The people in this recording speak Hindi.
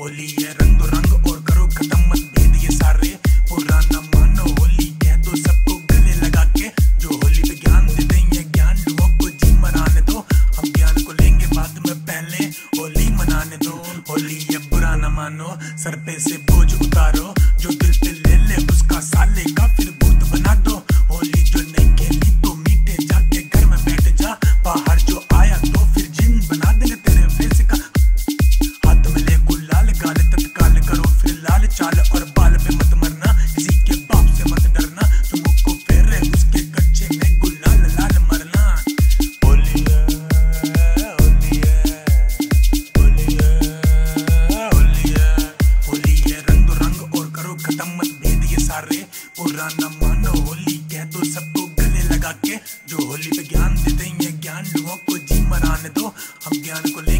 होली है रंग रंग और करो खत्म मत भेद ये सारे। पुराना मानो होली, कह दो सबको गले लगा के। जो होली पे ज्ञान दे देंगे ज्ञान, लोगों को जी मनाने दो। हम ज्ञान को लेंगे बाद में पहले, होली मनाने दो। होली ये बुरा न मानो, सर पे से बोझ उतारो। जो दिल पे ले ले, उसका सारे पुराना मानो होली कह दो सबको गले लगा के, जो होली पे ज्ञान देते हैं ज्ञान लोगों को जी मराने दो। हम ज्ञान को लेंगे